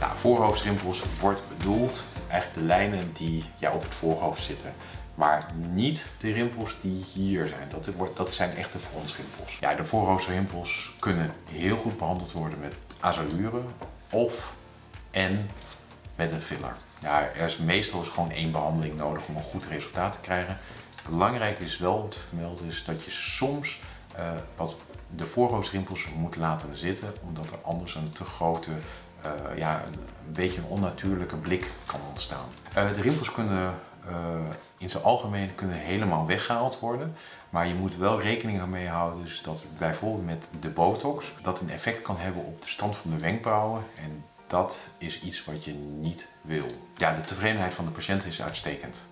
Nou, voorhoofdrimpels wordt bedoeld eigenlijk de lijnen die ja, op het voorhoofd zitten. Maar niet de rimpels die hier zijn. Dat, wordt, dat zijn echte frontsrimpels. Ja, de voorhoofdrimpels kunnen heel goed behandeld worden met azalure of en met een filler. Ja, er is meestal is gewoon één behandeling nodig om een goed resultaat te krijgen. Belangrijk is wel om te vermelden is dat je soms uh, wat de voorhoofdrimpels moet laten zitten, omdat er anders een te grote, uh, ja, een beetje een onnatuurlijke blik kan ontstaan. Uh, de rimpels kunnen in zijn algemeen kunnen helemaal weggehaald worden. Maar je moet wel rekening mee houden dus dat bijvoorbeeld met de botox dat een effect kan hebben op de stand van de wenkbrauwen. En dat is iets wat je niet wil. Ja, de tevredenheid van de patiënt is uitstekend.